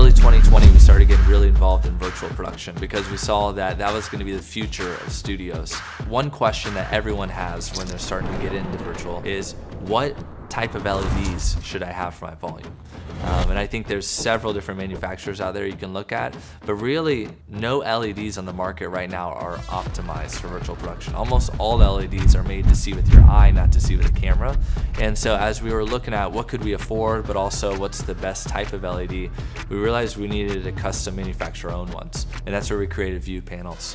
early 2020, we started getting really involved in virtual production because we saw that that was going to be the future of studios. One question that everyone has when they're starting to get into virtual is what type of LEDs should I have for my volume? Um, and I think there's several different manufacturers out there you can look at, but really no LEDs on the market right now are optimized for virtual production. Almost all LEDs are made to see with your eye, not to see with a camera. And so as we were looking at what could we afford, but also what's the best type of LED, we realized we needed to custom manufacture our own ones. And that's where we created Vū panels.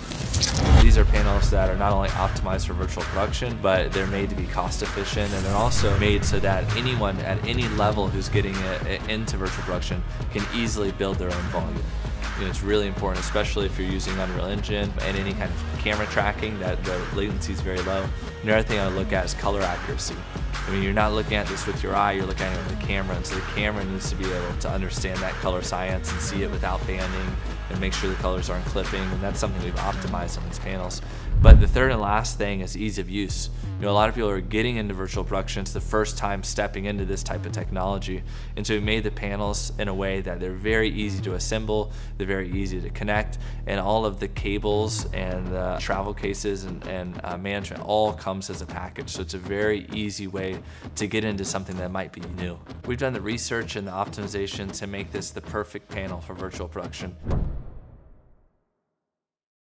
These are panels that are not only optimized for virtual production, but they're made to be cost efficient and they're also made so that anyone at any level who's getting it into virtual production can easily build their own volume. You know, it's really important, especially if you're using Unreal Engine and any kind of camera tracking that the latency is very low. Another thing I look at is color accuracy. I mean, you're not looking at this with your eye, you're looking at it with the camera, and so the camera needs to be able to understand that color science and see it without banding and make sure the colors aren't clipping, and that's something we've optimized on these panels. But the third and last thing is ease of use. You know, a lot of people are getting into virtual production. It's the first time stepping into this type of technology. And so we made the panels in a way that they're very easy to assemble, they're very easy to connect, and all of the cables and the travel cases and, and uh, management all comes as a package. So it's a very easy way to get into something that might be new. We've done the research and the optimization to make this the perfect panel for virtual production.